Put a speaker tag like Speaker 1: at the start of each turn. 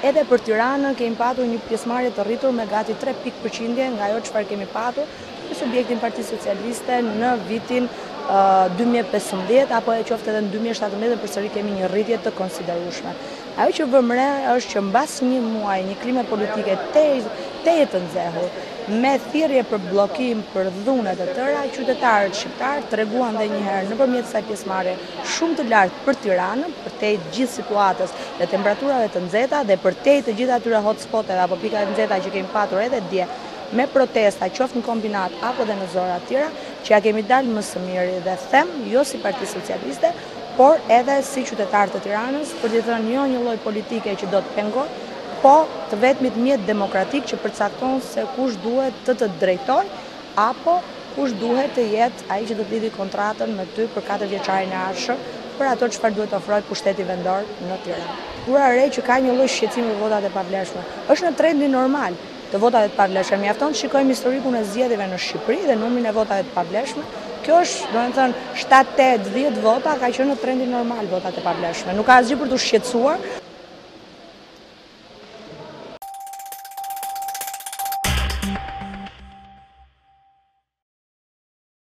Speaker 1: Edhe për Tiranën kemi patur një pjesëmarrje të rritur me gati 3 pikë përqindje nga ajo çfarë kemi patur për subjektin Parti Socialiste në vitin 2015 apo e qoftë edhe në 2017 përsëri kemi një rritje të konsiderueshme. Ajo që vëmë re është që mbas një muaji një klime politike tejet të nxehur, me thirrje për bllokim, për dhunë e të tëra, qytetarët shqiptarë treguan dhe njëherë nëpërmjet kësaj pjesëmarrje shumë të lartë për Tiranën, përtej të gjithë situatës dhe temperaturave të nxehta dhe përtej të gjithë atyre hot spoteve apo pika të nxehta që kemi patur edhe dje me protesta qoftë në Kombinat apo dhe në zona të tjera që ia kemi dalë më së miri dhe them jo si Parti Socialiste por edhe si qytetarë të Tiranës, për t'i thënë jo një lloj politike që do të pengojë, po të vetmit mjet demokratik që përcakton se kush duhet të të drejtojë apo kush duhet të jetë ai që do të lidhi kontratën me ty për katër vjeçarin e ardhshëm për ato çfarë duhet të ofrojë pushteti vendor në Tiranë. Vura re që ka një lloj shqetësimi për votat e pavlefshme. Është në trendin normal. të votave të pavlefshme. Mjafton të shikojmë historikun e zgjedhjeve në Shqipëri dhe numrin e votave të pavlefshme. Kjo është, domethënë, 7, 8, 10 vota ka qenë në trendin normal votat e pavlefshme. Nuk ka asgjë për t'u shqetësuar.